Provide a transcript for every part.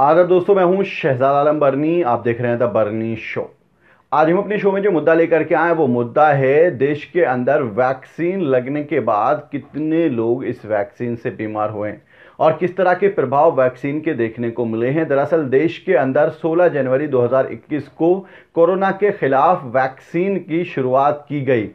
आदर दोस्तों, मैं हूँ शहजाद आलम बर्नी। आप देख रहे हैं द बर्नी शो। आज हम अपने शो में जो मुद्दा लेकर के आए वो मुद्दा है देश के अंदर वैक्सीन लगने के बाद कितने लोग इस वैक्सीन से बीमार हुए और किस तरह के प्रभाव वैक्सीन के देखने को मिले हैं? दरअसल, देश के अंदर 16 जनवरी 2021 को कोरोना के खिलाफ वैक्सीन की शुरुआत की गई।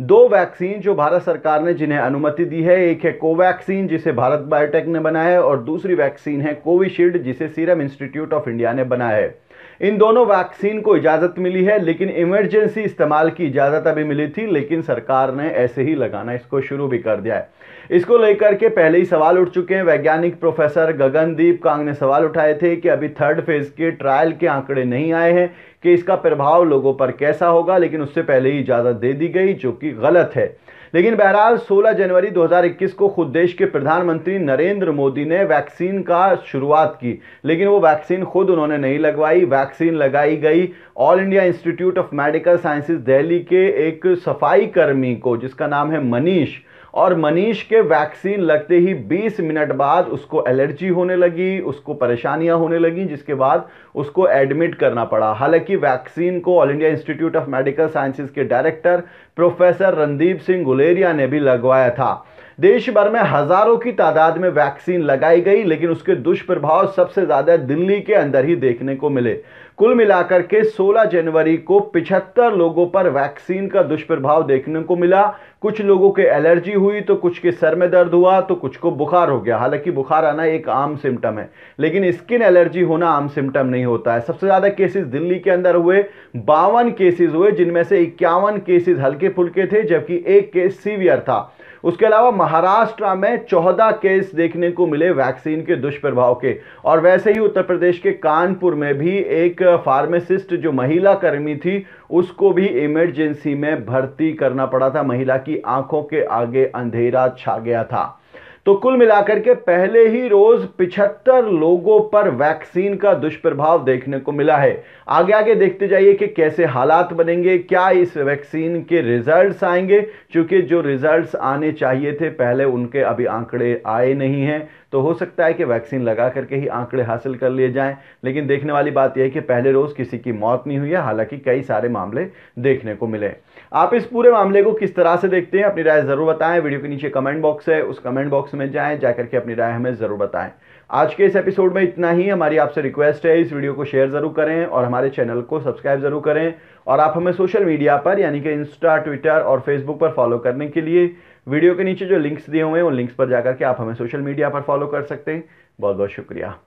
दो वैक्सीन जो भारत सरकार ने जिन्हें अनुमति दी है, एक है कोवैक्सीन, जिसे भारत बायोटेक ने बनाया है, और दूसरी वैक्सीन है कोविशील्ड, जिसे सीरम इंस्टीट्यूट ऑफ़ इंडिया ने बनाया है। इन दोनों वैक्सीन को इजाज़त मिली है, लेकिन इमरजेंसी इस्तेमाल की इजाज़त अभी मिली थी, लेकिन सरकार ने ऐसे ही लगाना इसको शुरू भी कर दिया है। इसको लेकर के पहले ही सवाल उठ चुके हैं। वैज्ञानिक प्रोफेसर गगनदीप कांग ने सवाल उठाए थे कि अभी थर्ड फ़ेज़ के ट्रायल के आंकड़े नहीं आए हैं कि इसका प्रभाव लोगों पर कैसा होगा, लेकिन उससे पहले ही इजाज़त दे दी गई, जो कि गलत है। लेकिन बहरहाल 16 जनवरी 2021 को खुद देश के प्रधानमंत्री नरेंद्र मोदी ने वैक्सीन का शुरुआत की। लेकिन वो वैक्सीन खुद उन्होंने नहीं लगवाई। वैक्सीन लगाई गई all India institute of medical sciences Delhi के एक सफ़ाई कर्मी को, जिसका नाम है मनीष। और मनीष के वैक्सीन लगते ही 20 मिनट बाद उसको एलर्जी होने लगी, उसको परेशानियाँ होने लगी, जिसके बाद उसको एडमिट करना पड़ा। हालाँकि वैक्सीन को all India institute of medical sciences के डायरेक्टर प्रोफेसर रणदीप सिंह गुलेरिया ने भी लगवाया था। देश भर में हज़ारों की तादाद में वैक्सीन लगाई गई, लेकिन उसके दुष्प्रभाव सबसे ज़्यादा दिल्ली के अंदर ही देखने को मिले। कुल मिलाकर के 16 जनवरी को 75 लोगों पर वैक्सीन का दुष्प्रभाव देखने को मिला। कुछ लोगों के एलर्जी हुई तो कुछ के सर में दर्द हुआ तो कुछ को बुखार हो गया। हालाँकि बुखार आना एक आम सिम्टम है, लेकिन स्किन एलर्जी होना आम सिम्टम नहीं होता है। सबसे ज़्यादा केसेस दिल्ली के अंदर हुए, बावन केसेस हुए, जिनमें से इक्यावन केसेस हल्के फुल्के थे, जबकि एक केस सीवियर था। उसके अलावा महाराष्ट्र में चौदह केस देखने को मिले वैक्सीन के दुष्प्रभाव के। और वैसे ही उत्तर प्रदेश के कानपुर में भी एक फार्मासिस्ट जो महिला कर्मी थी, उसको भी इमरजेंसी में भर्ती करना पड़ा था। महिला की आँखों के आगे अंधेरा छा गया था। तो कुल मिलाकर के पहले ही रोज पिछहत्तर लोगों पर वैक्सीन का दुष्प्रभाव देखने को मिला है। आगे आगे देखते जाइए कि कैसे हालात बनेंगे, क्या इस वैक्सीन के रिजल्ट्स आएँगे, क्योंकि जो रिजल्ट्स आने चाहिए थे, पहले उनके अभी आंकड़े आए नहीं हैं। तो हो सकता है कि वैक्सीन लगा करके ही आंकड़े हासिल कर लिए जाएँ, लेकिन देखने वाली बात यह है कि पहले रोज किसी की मौत नहीं हुई है, हालाँकि कई सारे मामले देखने को मिले। आप इस पूरे मामले को किस तरह से देखते हैं, अपनी राय ज़रूर बताएँ। वीडियो के नीचे कमेंट बॉक्स है, उस कमेंट बॉक्स में जाएँ, जाकर के अपनी राय हमें ज़रूर बताएँ। आज के इस एपिसोड में इतना ही। हमारी आपसे रिक्वेस्ट है, इस वीडियो को शेयर ज़रूर करें और हमारे चैनल को सब्सक्राइब ज़रूर करें। और आप हमें सोशल मीडिया पर, यानी कि इंस्टा ट्विटर और फेसबुक पर फॉलो करने के लिए वीडियो के नीचे जो लिंक्स दिए हुए हैं, उन लिंक्स पर जाकर के आप हमें सोशल मीडिया पर फॉलो कर सकते हैं। बहुत बहुत शुक्रिया।